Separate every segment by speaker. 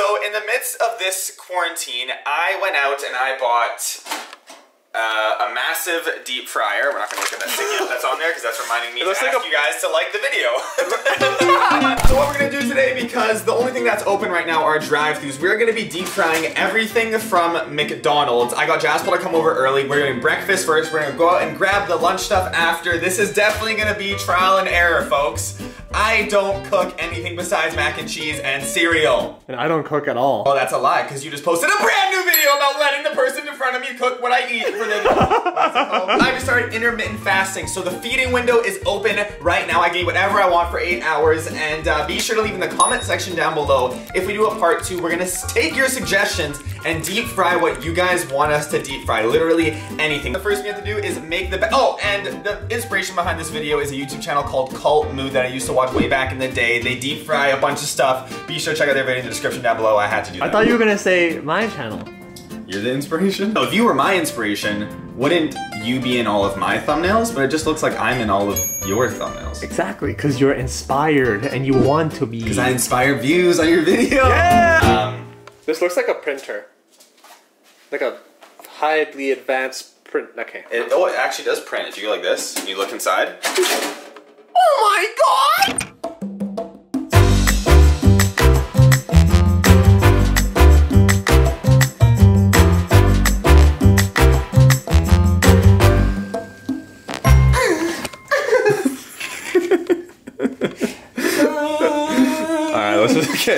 Speaker 1: So in the midst of this quarantine, I went out and I bought uh, a massive deep fryer. We're not gonna look at that note that's on there because that's reminding me to ask
Speaker 2: looks like a-
Speaker 1: you guys to like the video. so what we're gonna do today, because the only thing that's open right now are drive-thrus, we're gonna be deep frying everything from McDonald's. I got Jaspal to come over early. We're doing breakfast first. We're gonna go out and grab the lunch stuff after. This is definitely gonna be trial and error, folks. I don't cook anything besides mac and cheese and cereal.
Speaker 2: And I don't cook at all.
Speaker 1: Oh, that's a lie, because you just posted a brand new video about letting the person in front of me cook what I eat for the. What's it? I just started intermittent fasting, so the feeding window is open right now. I can eat whatever I want for eight hours, and uh, be sure to leave in the comment section down below if we do a part two. We're gonna take your suggestions and deep fry what you guys want us to deep fry. Literally anything. The first thing we have to do is make the. Oh, and the inspiration behind this video is a YouTube channel called Cult Moo that I used to watch way back in the day. They deep fry a bunch of stuff. Be sure to check out their video in the description down below. I had to do that.
Speaker 2: I thought you were gonna say my channel.
Speaker 1: You're the inspiration? No, if you were my inspiration, wouldn't you be in all of my thumbnails? But it just looks like I'm in all of your thumbnails.
Speaker 2: Exactly, because you're inspired and you want to be.
Speaker 1: Because I inspire views on your video.
Speaker 2: Yeah!
Speaker 1: Um,
Speaker 2: This looks like a printer. Like a highly advanced print. Okay.
Speaker 1: it, oh, it actually does print. If you go like this, you look inside. Oh my god!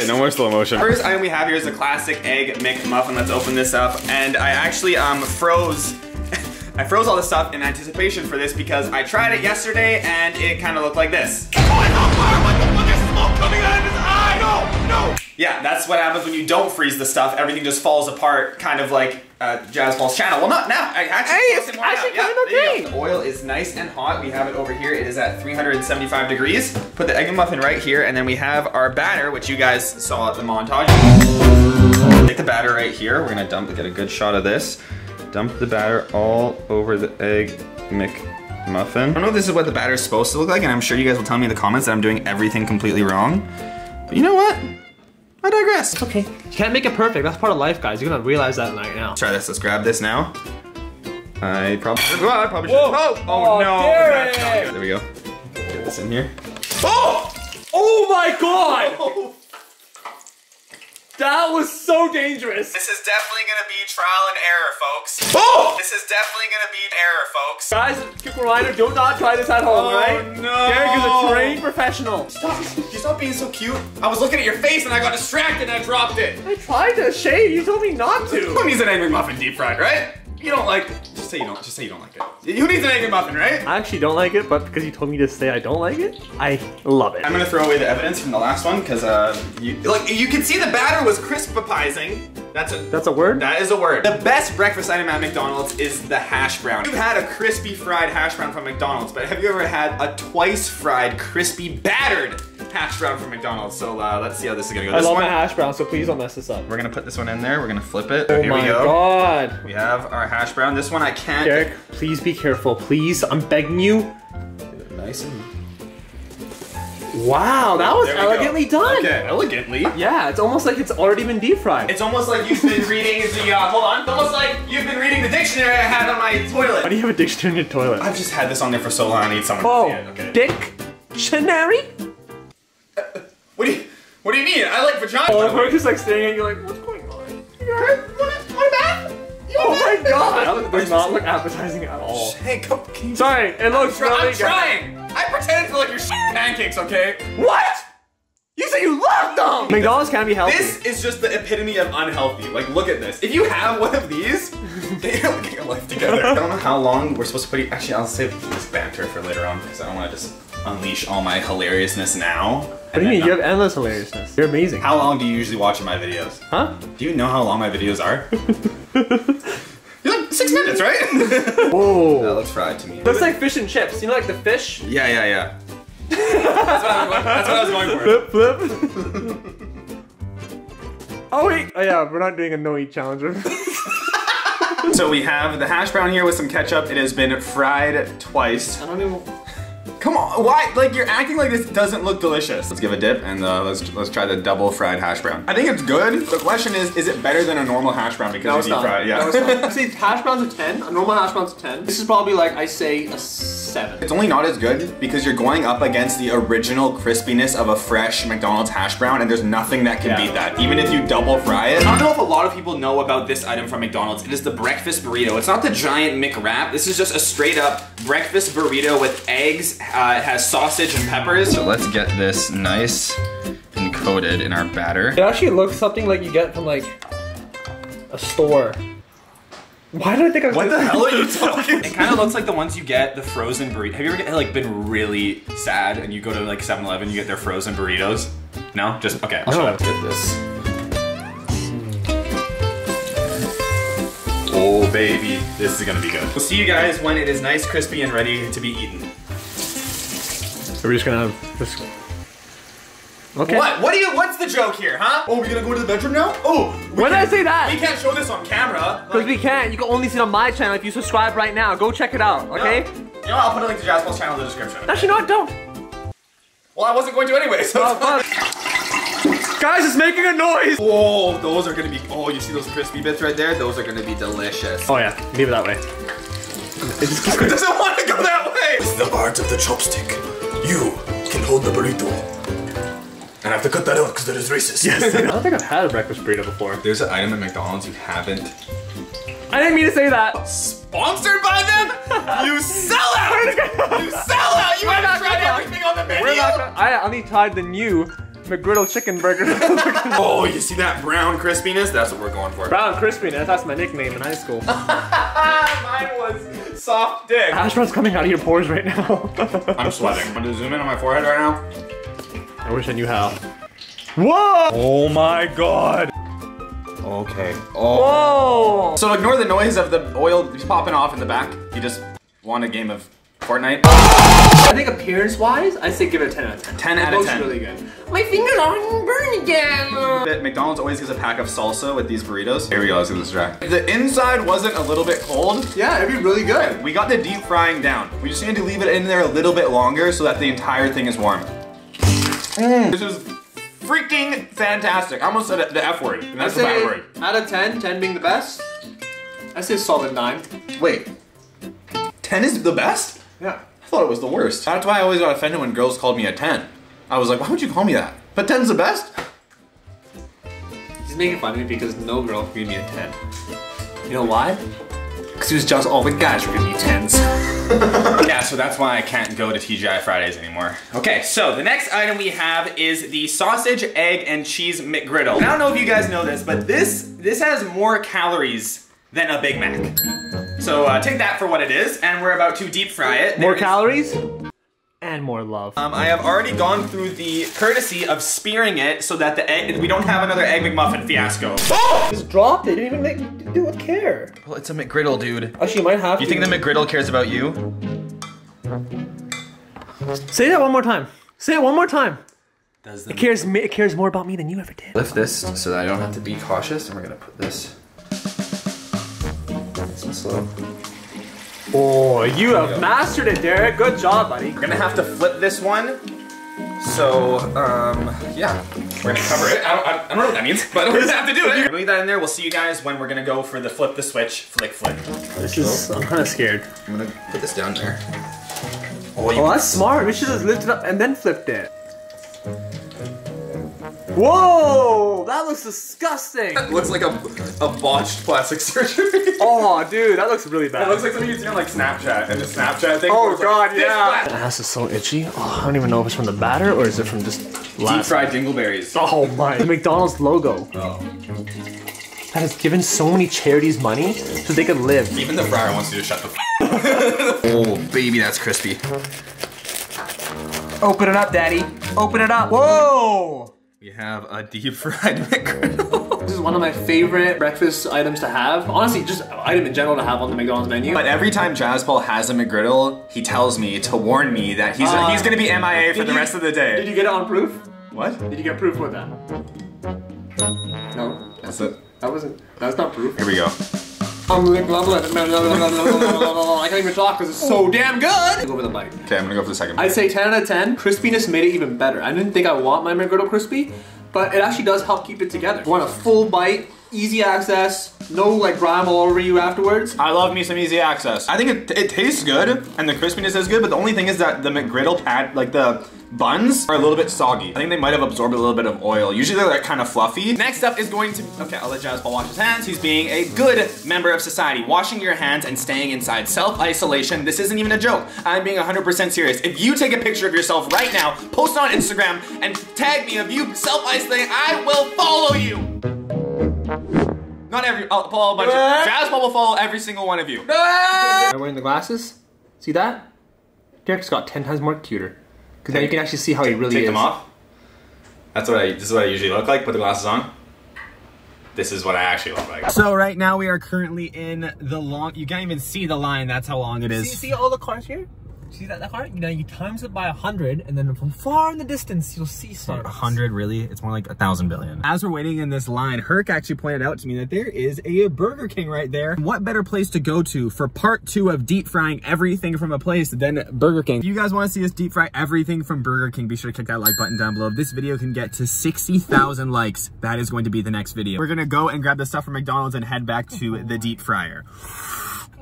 Speaker 1: No more slow motion. First item we have here is a classic egg McMuffin. Let's open this up. And I actually um, froze, I froze all the stuff in anticipation for this because I tried it yesterday and it kind of looked like this. Yeah, that's what happens when you don't freeze the stuff. Everything just falls apart, kind of like uh, Jaspal's channel. Well, not now. I actually
Speaker 2: Hey, it's actually
Speaker 1: Yeah,
Speaker 2: okay.
Speaker 1: The oil is nice and hot. We have it over here. It is at 375 degrees. Put the egg muffin right here, and then we have our batter, which you guys saw at the montage. Take the batter right here. We're gonna dump, get a good shot of this. Dump the batter all over the egg McMuffin. I don't know if this is what the batter is supposed to look like, and I'm sure you guys will tell me in the comments that I'm doing everything completely wrong. But you know what? I digress.
Speaker 2: Okay. You can't make it perfect. That's part of life, guys. You're gonna realize that right now.
Speaker 1: Try this. Let's grab this now. I probably. Well, I probably should.
Speaker 2: Whoa.
Speaker 1: Oh, oh,
Speaker 2: Oh,
Speaker 1: no.
Speaker 2: Derek.
Speaker 1: That's not good. There we go. Get this in here. Oh!
Speaker 2: Oh my god! Oh, That was so dangerous.
Speaker 1: This is definitely gonna be trial and error, folks. Oh! This is definitely gonna be error, folks.
Speaker 2: Guys, quick reminder, do not try this at home,
Speaker 1: Oh,
Speaker 2: right?
Speaker 1: no.
Speaker 2: Derek is a trained professional.
Speaker 1: Stop. You stop being so cute. I was looking at your face and I got distracted and I dropped it.
Speaker 2: I tried to shade, you told me not to.
Speaker 1: Who needs an angry muffin deep fried, right? You don't like. it. Just say you don't. Just say you don't like it. Who needs an egg and muffin, right?
Speaker 2: I actually don't like it, but because you told me to say I don't like it, I love it.
Speaker 1: I'm gonna throw away the evidence from the last one because uh, you like you can see the batter was crispifying. That's a
Speaker 2: That's a word?
Speaker 1: that is a word. The best breakfast item at McDonald's is the hash brown. You've had a crispy fried hash brown from McDonald's, but have you ever had a twice fried, crispy, battered hash brown from McDonald's? So uh, let's see how this is gonna go.
Speaker 2: I love
Speaker 1: one,
Speaker 2: my hash brown, so please don't mess this up.
Speaker 1: we're gonna put this one in there. We're gonna flip it.
Speaker 2: Oh
Speaker 1: Here
Speaker 2: my
Speaker 1: we go.
Speaker 2: god.
Speaker 1: We have our hash brown. This one I can't.
Speaker 2: Derek, please be careful. Please, I'm begging you.
Speaker 1: Nice and.
Speaker 2: Wow, that was
Speaker 1: we go.
Speaker 2: elegantly done.
Speaker 1: Okay, elegantly.
Speaker 2: Yeah, it's almost like it's already been deep fried.
Speaker 1: It's almost like you've been reading the, uh, hold on, it's almost like you've been reading the dictionary I had on my toilet.
Speaker 2: Why do you have a dictionary in your toilet?
Speaker 1: I've just had this on there for so long, I need someone
Speaker 2: oh,
Speaker 1: to see it, okay.
Speaker 2: dictionary?
Speaker 1: What do you, what do you mean? I like vagina.
Speaker 2: Oh,
Speaker 1: by the
Speaker 2: we're just like staring at you like, what's going on? You
Speaker 1: What-
Speaker 2: guys?
Speaker 1: what- what about?
Speaker 2: Oh my god! That
Speaker 1: I
Speaker 2: does not look appetizing at all.
Speaker 1: Hey, come, can you
Speaker 2: Sorry, it looks
Speaker 1: Try-
Speaker 2: really
Speaker 1: I'm trying. I pretended to like your pancakes, okay?
Speaker 2: What? You said you loved them! McDonald's can't be healthy.
Speaker 1: This is just the epitome of unhealthy. Like, look at this. If you have one of these, get your, get your life together. I don't know how long we're supposed to put it. Actually, I'll save this banter for later on because I don't want to just unleash all my hilariousness now.
Speaker 2: What do you mean? You have endless hilariousness. You're amazing.
Speaker 1: How long do you usually watch my videos?
Speaker 2: Huh?
Speaker 1: Do you know how long my videos are? You're like six minutes, right? that looks fried to me.
Speaker 2: That's like fish and chips. You know, like the fish?
Speaker 1: Yeah, yeah, yeah. that's, what I was going, that's what I was going for.
Speaker 2: Flip, flip. oh, wait. Oh, yeah, we're not doing a no eat challenge.
Speaker 1: So we have the hash brown here with some ketchup. It has been fried twice.
Speaker 2: I don't even.
Speaker 1: Come on, why? Like you're acting like this doesn't look delicious. Let's give a dip and uh, let's let's try the double fried hash brown. I think it's good. The question is, is it better than a normal hash brown because
Speaker 2: No,
Speaker 1: you
Speaker 2: it's
Speaker 1: deep
Speaker 2: not.
Speaker 1: fry it? Yeah.
Speaker 2: No, it's not. I say hash brown's a 10. A normal hash brown's a 10. This is probably like, I say, a 7.
Speaker 1: It's only not as good because you're going up against the original crispiness of a fresh McDonald's hash brown, and there's nothing that can
Speaker 2: Yeah.
Speaker 1: beat that. Even if you double fry it. I don't know if a lot of people know about this item from McDonald's. It is the breakfast burrito. It's not the giant McWrap. This is just a straight up breakfast burrito with eggs. Uh, it has sausage and peppers. So let's get this nice and coated in our batter.
Speaker 2: It actually looks something like you get from like a store. Why did I think I was
Speaker 1: What the
Speaker 2: gonna-
Speaker 1: hell are you talking? It kind of looks like the ones you get, the frozen burrito. Have you ever like been really sad and you go to like 7-Eleven, you get their frozen burritos? No? Just, okay, I'll show
Speaker 2: No.
Speaker 1: you. Get this. Oh baby, this is gonna be good. We'll see you guys when it is nice, crispy, and ready to be eaten.
Speaker 2: Are we just gonna have this? Okay.
Speaker 1: What? What do you? What's the joke here, huh? Oh, we gonna go to the bedroom now? Oh, we
Speaker 2: When did I say that?
Speaker 1: We can't show this on camera.
Speaker 2: Because we can't. You can only see it on my channel if you subscribe right now. Go check it out, okay?
Speaker 1: You know, what? I'll put a link to Jaspal's channel in the description.
Speaker 2: Actually, no, don't.
Speaker 1: Well, I wasn't going to anyway, so.
Speaker 2: Oh, fuck. Guys, it's making a noise.
Speaker 1: Oh, those are gonna be. Oh, you see those crispy bits right there? Those are gonna be delicious.
Speaker 2: Oh yeah, leave it that way. It just
Speaker 1: doesn't want to go that way.
Speaker 3: With the art of the chopstick, you can hold the burrito. And I have to cut that out because that is racist. Yes.
Speaker 2: I don't think I've had a breakfast burrito before.
Speaker 1: There's an item at McDonald's you haven't.
Speaker 2: I didn't mean to say that.
Speaker 1: Sponsored by them? You sell out! You sell out! You haven't tried everything on the menu!
Speaker 2: We're not gonna, I only tried the new McGriddle chicken burger.
Speaker 1: Oh, you see that brown crispiness? That's what we're going for.
Speaker 2: Brown crispiness, that's my nickname in high school.
Speaker 1: Mine was soft dick.
Speaker 2: Hash brown's coming out of your pores right now.
Speaker 1: I'm sweating. I'm gonna zoom in on my forehead right now.
Speaker 2: I wish I knew how. Whoa!
Speaker 1: Oh my god. Okay. Oh.
Speaker 2: Whoa!
Speaker 1: So ignore the noise of the oil popping off in the back. You just won a game of Fortnite.
Speaker 2: I think appearance-wise, I'd say give it a 10 out of 10.
Speaker 1: 10 out of
Speaker 2: looks
Speaker 1: 10.
Speaker 2: really good. My fingers are burn again!
Speaker 1: McDonald's always gives a pack of salsa with these burritos. Here we go, let's do this try. The inside wasn't a little bit cold.
Speaker 2: Yeah, it'd be really good.
Speaker 1: We got the deep frying down. We just need to leave it in there a little bit longer so that the entire thing is warm. Mm, this is freaking fantastic. I almost said the F word, and that's a bad word.
Speaker 2: out of 10, 10 being the best, I'd say solid 9.
Speaker 1: Wait, 10 is the best?
Speaker 2: Yeah.
Speaker 1: I thought it was the worst. That's why I always got offended when girls called me a 10. I was like, why would you call me that? But 10's the best?
Speaker 2: He's making fun of me because no girl gave me a 10. You know why? Because he was just all the guys were giving me 10s.
Speaker 1: Yeah, so that's why I can't go to TGI Fridays anymore. Okay, so the next item we have is the sausage, egg, and cheese McGriddle. And I don't know if you guys know this, but this this has more calories than a Big Mac. So uh, take that for what it is, and we're about to deep fry it.
Speaker 2: More
Speaker 1: There is-
Speaker 2: calories and more love.
Speaker 1: Um, I have already gone through the courtesy of spearing it so that the egg we don't have another egg McMuffin fiasco. Oh!
Speaker 2: Just dropped it. Didn't even make, do it care.
Speaker 1: Well, it's a McGriddle, dude.
Speaker 2: Actually, you might have
Speaker 1: You
Speaker 2: to.
Speaker 1: think the McGriddle cares about you?
Speaker 2: Say that one more time. Say it one more time.
Speaker 1: Does
Speaker 2: It cares. It cares more about me than you ever did.
Speaker 1: lift this so that I don't have to be cautious, and we're gonna put this. Nice and slow.
Speaker 2: Oh, you have mastered it, Derek. Good job, buddy.
Speaker 1: We're gonna have to flip this one. So, um, yeah, we're gonna cover it. I don't, I I don't know what that means, but we're gonna have to do it. We're gonna leave that in there. We'll see you guys when we're gonna go for the flip the switch, flick flick.
Speaker 2: This is. I'm kind of scared.
Speaker 1: I'm gonna put this down there. Oh,
Speaker 2: Oh, that's smart. We should have lifted up and then flipped it. Whoa! That looks disgusting.
Speaker 1: That looks like a, a botched plastic surgery.
Speaker 2: Oh, dude, that looks really bad.
Speaker 1: It looks like something you'd see on like Snapchat and the Snapchat thing.
Speaker 2: Oh
Speaker 1: where it's like,
Speaker 2: god, yeah.
Speaker 1: black-
Speaker 2: My ass is so itchy. Oh, I don't even know if it's from the batter or is it from just
Speaker 1: Deep
Speaker 2: last.
Speaker 1: fried dingleberries.
Speaker 2: Oh my. The McDonald's logo
Speaker 1: Oh.
Speaker 2: that has given so many charities money so they could live.
Speaker 1: Even the fryer wants you to shut the f Oh, baby, that's crispy.
Speaker 2: Open it up, daddy. Open it up. Whoa!
Speaker 1: We have a deep fried McGriddle.
Speaker 2: This is one of my favorite breakfast items to have. Honestly, just item in general to have on the McDonald's menu.
Speaker 1: But every time Jaspal has a McGriddle, he tells me to warn me that he's
Speaker 2: Uh,
Speaker 1: he's gonna be MIA for the
Speaker 2: you-
Speaker 1: rest of the day.
Speaker 2: Did you get it on proof?
Speaker 1: What?
Speaker 2: Did you get proof with that? No.
Speaker 1: That's it.
Speaker 2: That wasn't. That's not proof.
Speaker 1: Here we go.
Speaker 2: I'm lip. I can't even talk because it's so damn good. Go for the bite.
Speaker 1: Okay, I'm gonna go for the second. Bite.
Speaker 2: I'd say 10 out of 10. Crispiness made it even better. I didn't think I want my McGriddle crispy, but it actually does help keep it together. You want a full bite easy access, no like grime all over you afterwards.
Speaker 1: I love me some easy access. I think it, it tastes good and the crispiness is good, but the only thing is that the McGriddle pad, like the buns, are a little bit soggy. I think they might have absorbed a little bit of oil. Usually they're like kind of fluffy. Next up is going to, okay, I'll let Jaspal wash his hands. He's being a good member of society. Washing your hands and staying inside self-isolation. This isn't even a joke. I'm being 100% serious. If you take a picture of yourself right now, post it on Instagram, and tag me of you self-isolating, I will follow you. Not every, I'll follow a bunch of, Jaspal will follow every single one of you.
Speaker 2: Am wearing the glasses? See that? Derek's got 10 times more cuter. Because now you can actually see how he really
Speaker 1: Take
Speaker 2: is.
Speaker 1: Take them off. That's what I. This is what I usually look like. Put the glasses on. This is what I actually look like. So right now we are currently in the long. You can't even see the line. That's how long it is.
Speaker 2: See, see all the cars here? See that, that car? You know, you times it by a hundred, and then from far in the distance, you'll see stars.
Speaker 1: A hundred, really? It's more like a thousand billion. As we're waiting in this line, Herc actually pointed out to me that there is a Burger King right there. What better place to go to for part two of deep frying everything from a place than Burger King? If you guys want to see us deep fry everything from Burger King, be sure to click that like button down below. If this video can get to 60,000 likes, that is going to be the next video. We're gonna go and grab the stuff from McDonald's and head back to the deep fryer.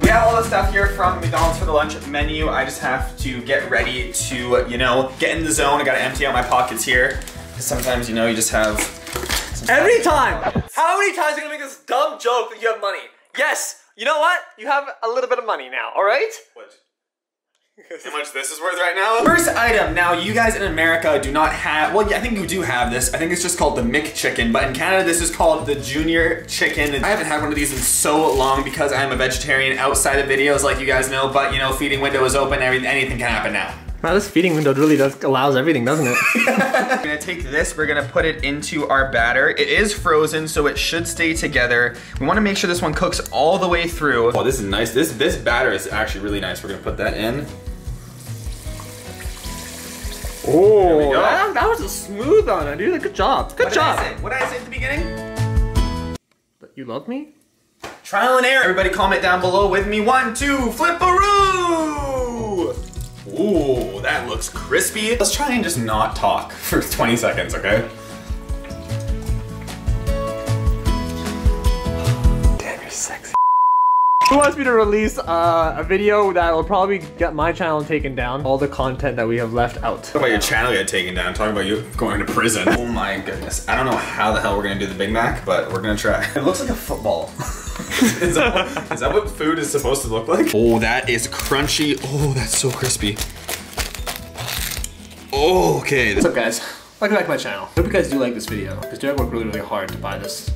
Speaker 1: We have all the stuff here from McDonald's for the lunch menu. I just have to get ready to, you know, get in the zone. I gotta empty out my pockets here. Cause Sometimes, you know, you just have some
Speaker 2: Every time! How many times are you gonna make this dumb joke that you have money? Yes! You know what? You have a little bit of money now, alright?
Speaker 1: How much this is worth right now? First item. Now, you guys in America do not have, well, yeah, I think you do have this. I think it's just called the McChicken, but in Canada, this is called the Junior Chicken. I haven't had one of these in so long because I'm a vegetarian outside of videos, like you guys know, but you know, feeding window is open, every, anything can happen now.
Speaker 2: Wow, this feeding window really does allows everything, doesn't it?
Speaker 1: We're gonna take this, we're gonna put it into our batter. It is frozen, so it should stay together. We wanna make sure this one cooks all the way through. Oh, this is nice. This, this batter is actually really nice. We're gonna put that in.
Speaker 2: Oh,
Speaker 1: we go.
Speaker 2: that, that was a smooth one, dude. Good job. Good
Speaker 1: What
Speaker 2: job.
Speaker 1: did I say? What did I say at the beginning?
Speaker 2: But you love me?
Speaker 1: Trial and error. Everybody comment down below with me. One, two, flipperoo! Ooh, that looks crispy. Let's try and just not talk for 20 seconds, okay?
Speaker 2: Who wants me to release uh, a video that will probably get my channel taken down? All the content that we have left out.
Speaker 1: Talk about your channel get taken down. Talking about you going to prison. oh my goodness. I don't know how the hell we're gonna do the Big Mac, but we're gonna try. It looks like a football. is, that, is that what food is supposed to look like? Oh, that is crunchy. Oh, that's so crispy. Oh, okay.
Speaker 2: What's up guys? Welcome back to my channel. Hope you guys do like this video. Because Derek worked really, really hard to buy this,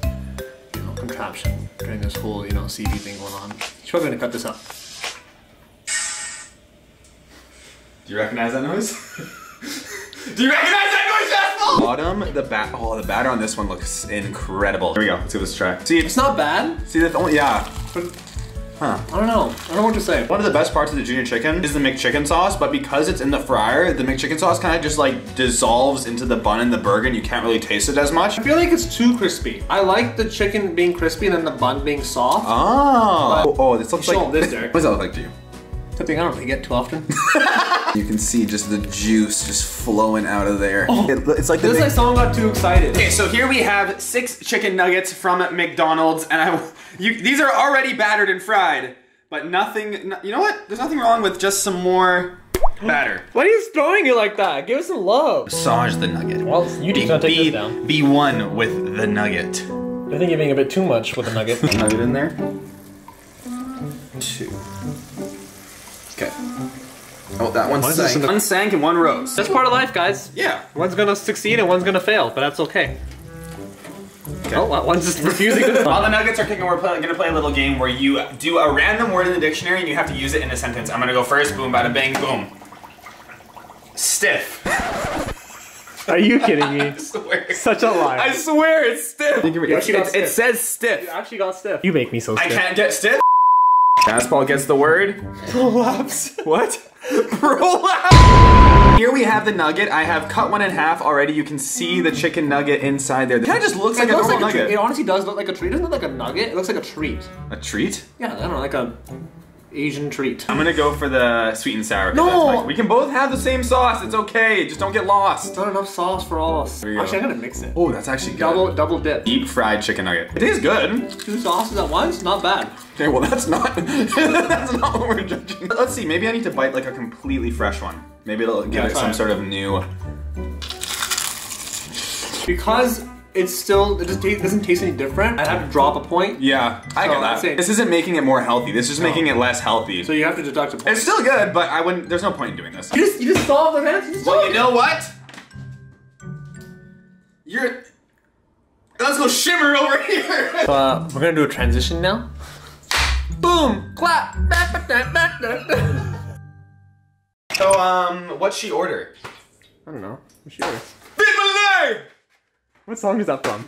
Speaker 2: you know, contraption during this whole, you know, CD thing going on. He's probably gonna cut this up.
Speaker 1: Do you recognize that noise? Do you recognize that noise, Jaspal? Bottom, the bat. Oh, the batter on this one looks incredible. Here we go. Let's give this a try. See,
Speaker 2: It's not bad,
Speaker 1: see the only yeah.
Speaker 2: but I don't know. I don't know what to say.
Speaker 1: One of the best parts of the junior chicken is the McChicken sauce, but because it's in the fryer, the McChicken sauce kind of just like dissolves into the bun and the burger, and you can't really taste it as much.
Speaker 2: I feel like it's too crispy. I like the chicken being crispy and then the bun being soft.
Speaker 1: Oh, oh, oh, this looks like
Speaker 2: this, Derek.
Speaker 1: What does that look like to you?
Speaker 2: Something I don't really get too often.
Speaker 1: You can see just the juice just flowing out of there. Oh. It- it's like
Speaker 2: this is
Speaker 1: big-
Speaker 2: like someone got too excited.
Speaker 1: Okay, so here we have six chicken nuggets from McDonald's, and I, you, these are already battered and fried, but nothing, no- you know what? There's nothing wrong with just some more batter.
Speaker 2: Why are you throwing it like that? Give us some love.
Speaker 1: Massage the nugget.
Speaker 2: Well, you
Speaker 1: be,
Speaker 2: just gotta take
Speaker 1: be,
Speaker 2: this down.
Speaker 1: be one with the nugget.
Speaker 2: I think you're being a bit too much with the nugget.
Speaker 1: Nugget in there. Two. Okay. Oh, that one
Speaker 2: is
Speaker 1: sank.
Speaker 2: the-
Speaker 1: One sank and one rose.
Speaker 2: That's part of life, guys.
Speaker 1: Yeah.
Speaker 2: One's gonna succeed and one's gonna fail, but that's okay.
Speaker 1: Okay.
Speaker 2: Oh, one's just refusing to.
Speaker 1: While the nuggets are kicking, we're play, gonna play a little game where you do a random word in the dictionary and you have to use it in a sentence. I'm gonna go first. Boom, bada bang, boom. Stiff.
Speaker 2: Are you kidding me?
Speaker 1: I swear.
Speaker 2: Such a lie.
Speaker 1: I swear it's stiff.
Speaker 2: actually got
Speaker 1: It, it says stiff.
Speaker 2: You actually got stiff. You make me so stiff.
Speaker 1: I can't get stiff. Jaspal gets the word.
Speaker 2: Prolapse.
Speaker 1: What? Prolapse. Here we have the nugget. I have cut one in half already. You can see the chicken nugget inside there. It kind of just looks like
Speaker 2: It
Speaker 1: a normal
Speaker 2: like a treat.
Speaker 1: nugget.
Speaker 2: It honestly does look like a treat. Doesn't look like a nugget? It looks like a treat.
Speaker 1: A treat?
Speaker 2: Yeah, I don't know, like a Asian treat.
Speaker 1: I'm gonna go for the sweet and sour.
Speaker 2: No!
Speaker 1: my- we can both have the same sauce. It's okay. Just don't get lost.
Speaker 2: Not enough sauce for all of us.
Speaker 1: There go.
Speaker 2: Actually, I'm gonna mix it.
Speaker 1: Oh, that's actually good.
Speaker 2: Double, double dip.
Speaker 1: Deep fried chicken nugget. It is good.
Speaker 2: Two sauces at once, not bad.
Speaker 1: Okay, well that's not that's not what we're judging. Let's see. Maybe I need to bite like a completely fresh one. Maybe it'll give
Speaker 2: Yeah,
Speaker 1: it some
Speaker 2: it.
Speaker 1: sort of new.
Speaker 2: Because it's still, it doesn't taste any different, I'd have to drop a point.
Speaker 1: Yeah, I get that.
Speaker 2: it.
Speaker 1: This isn't making it more healthy. This is making it less healthy.
Speaker 2: So you have to deduct a point.
Speaker 1: it's still good, but I wouldn't. There's no point in doing this.
Speaker 2: you just, you just solved the just
Speaker 1: Well, you know what? You're. Let's go shimmer over here.
Speaker 2: Uh, we're gonna do a transition now. Boom! Clap!
Speaker 1: so, um, what'd she order?
Speaker 2: I don't know. What's yours?
Speaker 1: Bimbalay!
Speaker 2: What song is that from?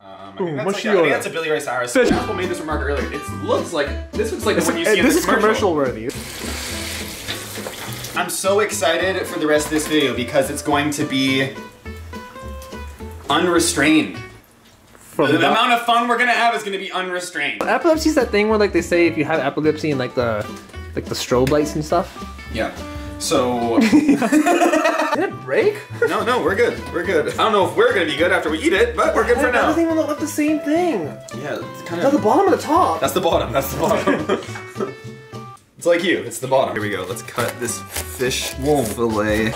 Speaker 1: Um, I
Speaker 2: Ooh,
Speaker 1: think that's like, I that's a Billy Ray Cyrus.
Speaker 2: Fish.
Speaker 1: Apple made this remark earlier. It looks like this looks like when you see in
Speaker 2: this
Speaker 1: the
Speaker 2: is commercial worthy.
Speaker 1: I'm so excited for the rest of this video because it's going to be unrestrained.
Speaker 2: From
Speaker 1: The
Speaker 2: the-
Speaker 1: amount of fun we're gonna have is gonna be unrestrained.
Speaker 2: Epilepsy is that thing where like they say if you have epilepsy and like the like the strobe lights and stuff.
Speaker 1: Yeah. So
Speaker 2: Did it break?
Speaker 1: no, no, we're good. We're good. I don't know if we're gonna be good after we eat it, but we're good for
Speaker 2: It
Speaker 1: now.
Speaker 2: doesn't even look like the same thing.
Speaker 1: Yeah, it's kind of.
Speaker 2: No, the bottom of the top.
Speaker 1: That's the bottom. That's the bottom. it's like you. It's the bottom. Here we go. Let's cut this fish fillet.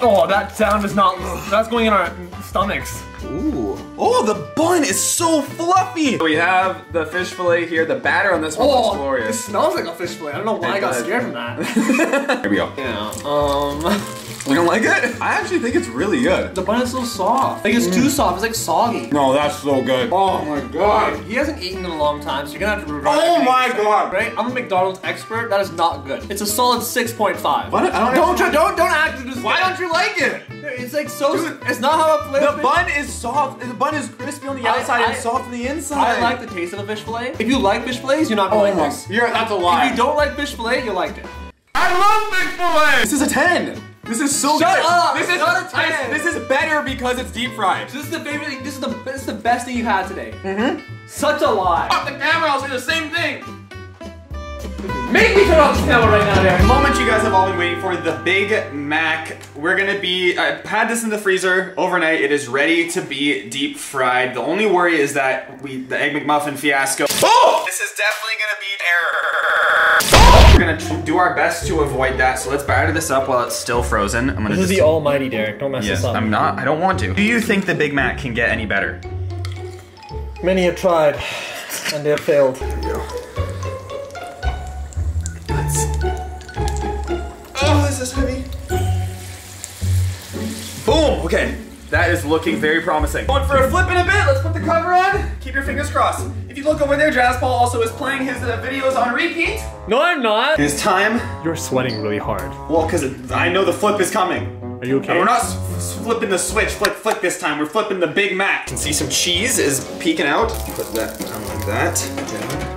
Speaker 2: Oh, that sound is not. That's going in our stomachs.
Speaker 1: Ooh. Oh, the bun is so fluffy. We have the fish fillet here. The batter on this one looks
Speaker 2: Oh, it
Speaker 1: glorious.
Speaker 2: smells like a fish fillet. I don't know why I got
Speaker 1: does.
Speaker 2: scared from that.
Speaker 1: Here we go.
Speaker 2: yeah. Um.
Speaker 1: You don't like it? I actually think it's really good.
Speaker 2: The bun is so soft. Like it's too mm. soft. It's like soggy.
Speaker 1: No, that's so good. Oh, oh my god.
Speaker 2: He hasn't eaten in a long time, so you're gonna have to. revise
Speaker 1: Oh my
Speaker 2: he
Speaker 1: God.
Speaker 2: Right? I'm a McDonald's expert. That is not good. It's a solid 6.5.
Speaker 1: What? I don't
Speaker 2: Don't try, don't don't act. Just
Speaker 1: Why don't you like it?
Speaker 2: It's like so.
Speaker 1: Dude,
Speaker 2: it's not how a filet.
Speaker 1: The bun is soft. The bun is crispy on the outside
Speaker 2: I-
Speaker 1: and soft on the inside.
Speaker 2: I like the taste of a fish fillet. If you like fish fillets, you're not gonna
Speaker 1: Oh
Speaker 2: like
Speaker 1: my.
Speaker 2: this.
Speaker 1: You're, that's a lie.
Speaker 2: If you don't like fish fillet, you liked it.
Speaker 1: I love Big Filet. This is a 10. This is so
Speaker 2: Shut
Speaker 1: good.
Speaker 2: up.
Speaker 1: This is
Speaker 2: Not a 10.
Speaker 1: This is better because it's deep fried.
Speaker 2: This is the favorite thing. This is the this is the best thing you had today. Mm-hmm. Such a lie.
Speaker 1: Off the camera, I'll say the same thing.
Speaker 2: Make me turn off the camera right now,
Speaker 1: The
Speaker 2: Derek.
Speaker 1: moment you guys have all been waiting for, the Big Mac. We're gonna be, I had this in the freezer overnight. It is ready to be deep fried. The only worry is that we, the Egg McMuffin fiasco. Oh! This is definitely gonna be an error. We're gonna tr- do our best to avoid that, so let's batter this up while it's still frozen. I'm gonna just-
Speaker 2: almighty Derek. Don't mess this up.
Speaker 1: Yes, I'm not, I don't want to. Do you think the Big Mac can get any better?
Speaker 2: Many have tried, and they have failed.
Speaker 1: Oh, this is heavy. Boom, okay. That is looking very promising. Going for a flip in a bit, let's put the cover on. Keep your fingers crossed. If you look over there, Jaspal also is playing his uh, videos on repeat.
Speaker 2: No, I'm not.
Speaker 1: It is time,
Speaker 2: You're sweating really hard.
Speaker 1: well, because I know the flip is coming.
Speaker 2: Are you okay?
Speaker 1: And we're not s- s- flipping the switch, flick, flick this time. We're flipping the Big Mac. You can see some cheese is peeking out. Put that down like that. Down.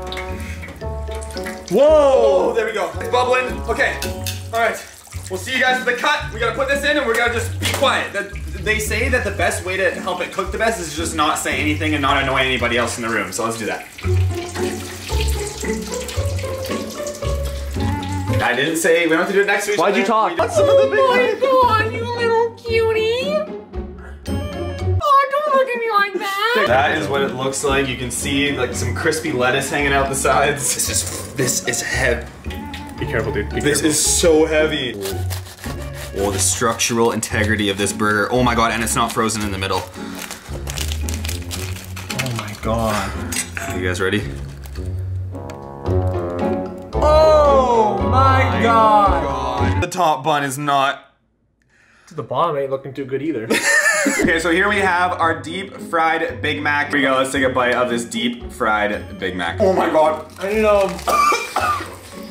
Speaker 2: Whoa!
Speaker 1: Oh, there we go. It's bubbling. Okay. All right. We'll see you guys for the cut. We gotta put this in and we're gonna just be quiet. That- They say that the best way to help it cook the best is just not say anything and not annoy anybody else in the room. So let's do that. I didn't say we don't have to do it next week.
Speaker 2: Why'd you talk?
Speaker 1: did some of the big
Speaker 4: God, you little cutie! Oh, don't look at me like that!
Speaker 1: That is what it looks like. You can see like some crispy lettuce hanging out the sides. This is this is heavy.
Speaker 2: Be careful, dude. Be
Speaker 1: This is so heavy. Oh, the structural integrity of this burger. Oh my god, and it's not frozen in the middle.
Speaker 2: Oh my god.
Speaker 1: Are You guys ready?
Speaker 2: Oh my god.
Speaker 1: God. The top bun is not.
Speaker 2: The bottom ain't looking too good either.
Speaker 1: Okay, so here we have our deep fried Big Mac. Here we go, let's take a bite of this deep fried Big Mac. Oh my god.
Speaker 2: I need a... Um,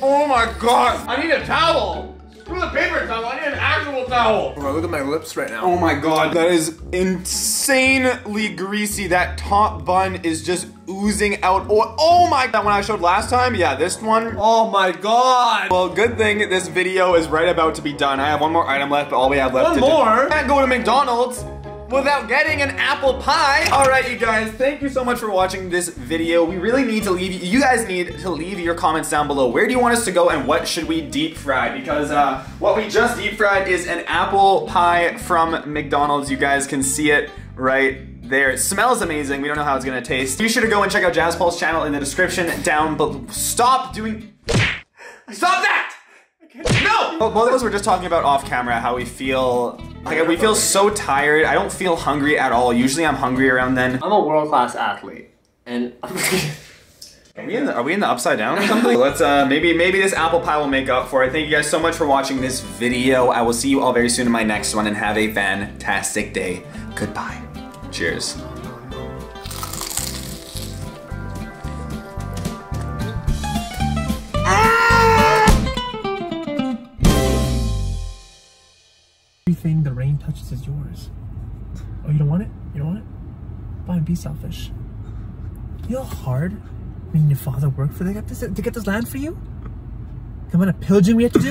Speaker 1: oh my god.
Speaker 2: I need a towel.
Speaker 1: Screw the paper towel, I need an actual towel.
Speaker 2: Bro, look at my lips right now.
Speaker 1: Oh my god, that is insanely greasy. That top bun is just oozing out oil. Oh my, that one I showed last time? Yeah, this one.
Speaker 2: Oh my god!
Speaker 1: Well, good thing this video is right about to be done. I have one more item left, but all we have left
Speaker 2: One
Speaker 1: to
Speaker 2: more?
Speaker 1: do. Can't go to McDonald's without getting an apple pie. All right, you guys, thank you so much for watching this video. We really need to leave, you guys need to leave your comments down below. Where do you want us to go and what should we deep fry? Because uh, what we just deep fried is an apple pie from McDonald's. You guys can see it right there. It smells amazing. We don't know how it's gonna taste. You should go and check out Jaspal's channel in the description down below. Stop doing, stop that! No! Well, both of us were just talking about off camera how we feel like we feel so tired. I don't feel hungry at all. Usually I'm hungry around then.
Speaker 2: I'm a world class athlete. And
Speaker 1: Are we in the, are we in the upside down or something? Let's uh maybe maybe this apple pie will make up for it. Thank you guys so much for watching this video. I will see you all very soon in my next one and have a fantastic day. Goodbye. Cheers.
Speaker 5: Everything the rain touches is yours. Oh, you don't want it? You don't want it? Fine, be selfish. You know how hard me and your father worked for to get this to get this land for you? The amount of pillaging we have to do?